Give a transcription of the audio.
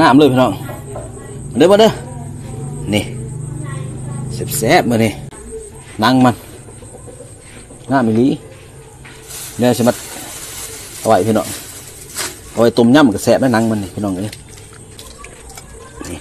งามเลยพี่น้องเด้อมาเด้อนี่แซ่บๆมานี่นั่งมันงามอีหลีเนี่ยสมัดเอาไว้พี่น้องเอาไว้ต้มยำกับแซ่บแล้วนั่งมันนี่พี่น้องเอ้ยนี่